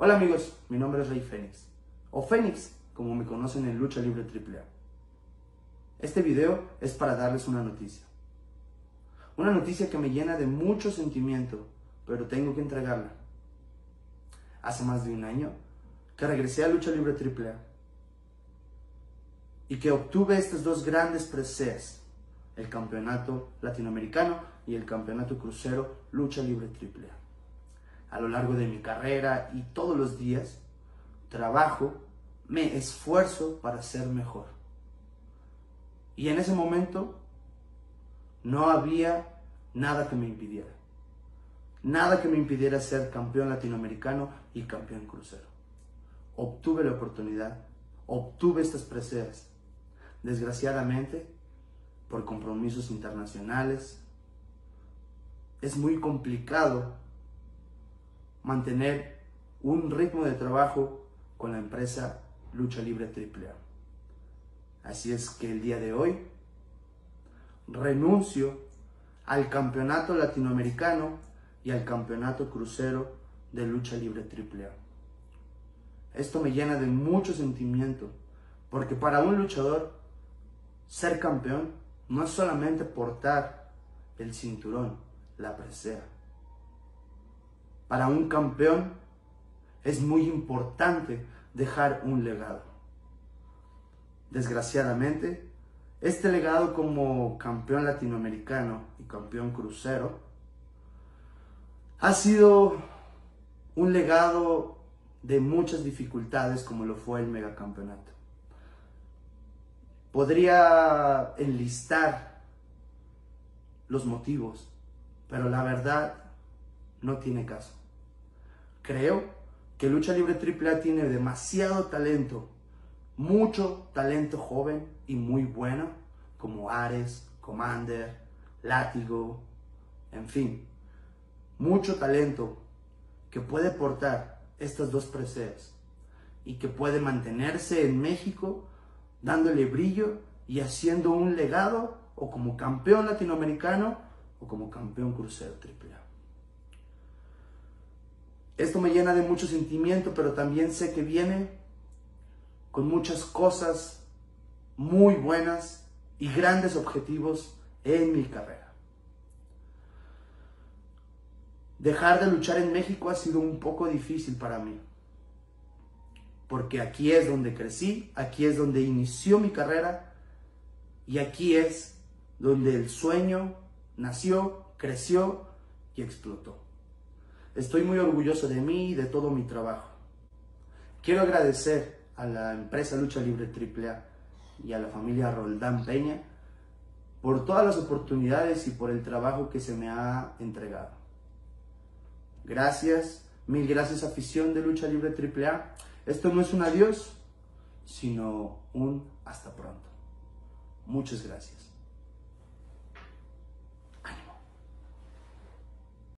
Hola amigos, mi nombre es Rey Fénix, o Fénix, como me conocen en Lucha Libre AAA. Este video es para darles una noticia. Una noticia que me llena de mucho sentimiento, pero tengo que entregarla. Hace más de un año que regresé a Lucha Libre AAA y que obtuve estas dos grandes preseas, el campeonato latinoamericano y el campeonato crucero Lucha Libre AAA a lo largo de mi carrera y todos los días, trabajo, me esfuerzo para ser mejor. Y en ese momento no había nada que me impidiera. Nada que me impidiera ser campeón latinoamericano y campeón crucero. Obtuve la oportunidad, obtuve estas preseas. Desgraciadamente, por compromisos internacionales, es muy complicado mantener un ritmo de trabajo con la empresa Lucha Libre AAA. Así es que el día de hoy renuncio al campeonato latinoamericano y al campeonato crucero de Lucha Libre AAA. Esto me llena de mucho sentimiento, porque para un luchador ser campeón no es solamente portar el cinturón, la presea para un campeón es muy importante dejar un legado. Desgraciadamente, este legado como campeón latinoamericano y campeón crucero ha sido un legado de muchas dificultades como lo fue el megacampeonato. Podría enlistar los motivos, pero la verdad no tiene caso. Creo que Lucha Libre AAA tiene demasiado talento, mucho talento joven y muy bueno, como Ares, Commander, Látigo, en fin, mucho talento que puede portar estas dos preseas y que puede mantenerse en México dándole brillo y haciendo un legado o como campeón latinoamericano o como campeón crucero AAA. Esto me llena de mucho sentimiento, pero también sé que viene con muchas cosas muy buenas y grandes objetivos en mi carrera. Dejar de luchar en México ha sido un poco difícil para mí, porque aquí es donde crecí, aquí es donde inició mi carrera y aquí es donde el sueño nació, creció y explotó. Estoy muy orgulloso de mí y de todo mi trabajo. Quiero agradecer a la empresa Lucha Libre AAA y a la familia Roldán Peña por todas las oportunidades y por el trabajo que se me ha entregado. Gracias, mil gracias afición de Lucha Libre AAA. Esto no es un adiós, sino un hasta pronto. Muchas gracias.